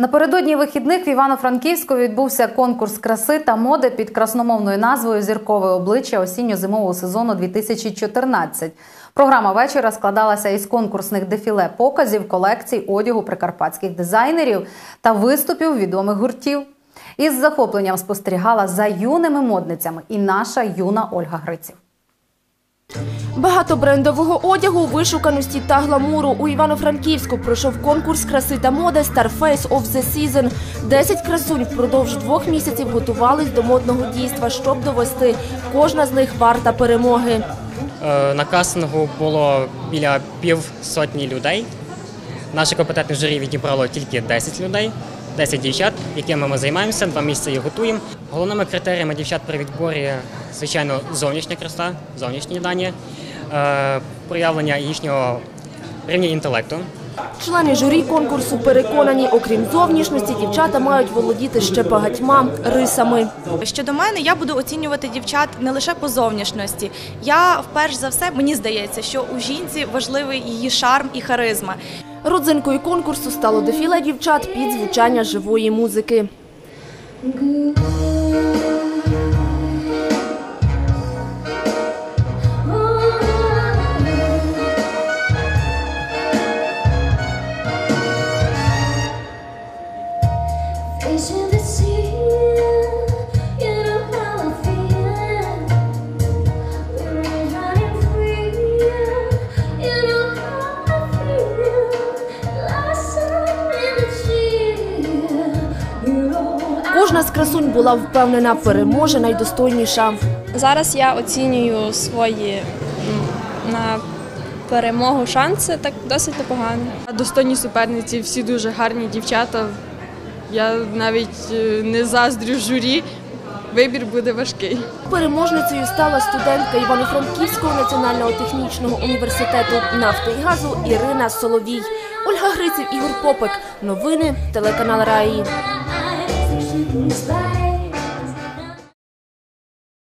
Напередодні вихідних в Івано-Франківську відбувся конкурс краси та моди під красномовною назвою Зіркове обличчя осінньо-зимового сезону 2014. Програма вечора складалася із конкурсних дефіле показів, колекцій одягу прикарпатських дизайнерів та виступів відомих гуртів. Із захопленням спостерігала за юними модницями і наша юна Ольга Гриців. Багато брендового одягу, вишуканості та гламуру. У Івано-Франківську пройшов конкурс краси та моди Starface of the Season. Десять красунь впродовж двох місяців готувались до модного дійства, щоб довести. Кожна з них варта перемоги. Е, На кастингу було біля пів сотні людей. Наше компетентне журі відібрало тільки 10 людей, 10 дівчат, якими ми займаємося, два місяці їх готуємо. Головними критеріями дівчат при відборі, звичайно, зовнішня краса, зовнішні дані, е, проявлення їхнього рівня інтелекту. Члени журі конкурсу переконані, окрім зовнішності, дівчата мають володіти ще багатьма рисами. Щодо мене, я буду оцінювати дівчат не лише по зовнішності. Я вперше за все мені здається, що у жінці важливий її шарм і харизма. Родзинкою конкурсу стало дефіле дівчат під звучання живої музики. Кожна з красунь була впевнена, переможе найдостойніша. Зараз я оцінюю свої на перемогу шанси так досить непогано. Достойні суперниці, всі дуже гарні дівчата. Я навіть е, не заздрю журі. Вибір буде важкий. Переможницею стала студентка Івано-Франківського національного технічного університету нафти і газу Ірина Соловій. Ольга Гриців, Ігор Попик. Новини телеканал Раї. who's back.